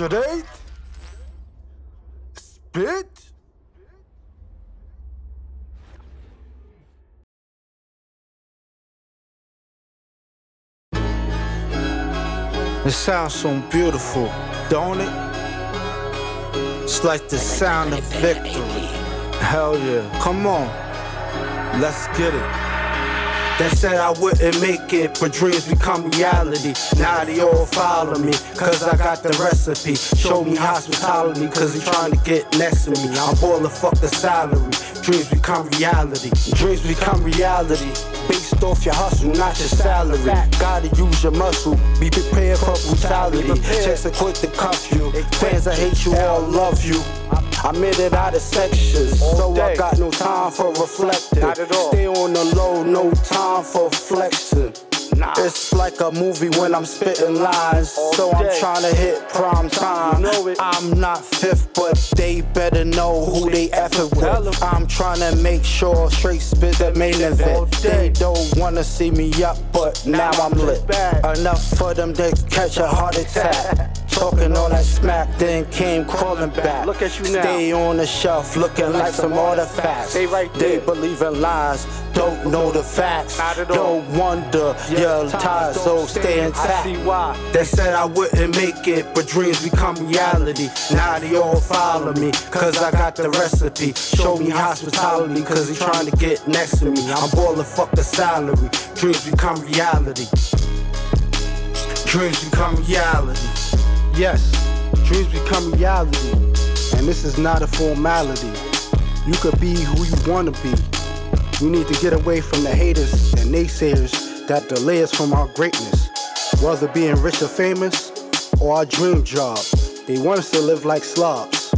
Straight. Spit. It sounds so beautiful, don't it? It's like the sound of victory. Hell yeah, come on, let's get it. They said I wouldn't make it, but dreams become reality. Now they all follow me, cause I got the recipe. Show me hospitality, cause they trying to get next to me. I'm boiling fuck the salary. Dreams become reality. Dreams become reality. Based off your hustle, not your salary. Gotta use your muscle. Be prepared for brutality. Checks are quick to cuff you. Fans I hate you all love you. I made it out of sections, so I got no time for reflecting. Stay on the low, no time for flexing. It's like a movie when I'm spitting lines, so I'm trying to hit prime time. I'm not fifth, but they better know who they effing with. I'm trying to make sure straight spit the main event. They don't wanna see me up, but now I'm lit. Enough for them to catch a heart attack. Talking all that smack, then came crawling back. Look at you now. Stay on the shelf, looking like some artifacts. Stay right They believe in lies, don't know the facts. Not at all. No wonder you're tired, so stay I intact. see why. They said I wouldn't make it, but dreams become reality. Now they all follow me, cause I got the recipe. Show me hospitality, cause they trying to get next to me. I'm boiling fuck the salary. Dreams become reality. Dreams become reality. Yes, dreams become reality. And this is not a formality. You could be who you wanna be. We need to get away from the haters and naysayers that delay us from our greatness. Whether being rich or famous or our dream job, they want us to live like slobs.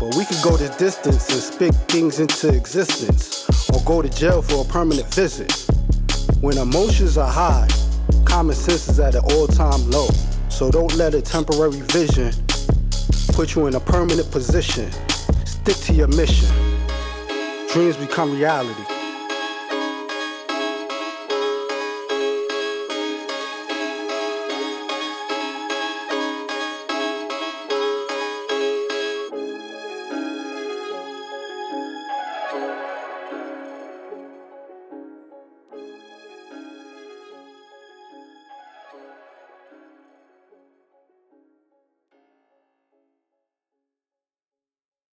But we could go the distance and spit things into existence or go to jail for a permanent visit. When emotions are high, common sense is at an all time low. So don't let a temporary vision put you in a permanent position. Stick to your mission. Dreams become reality.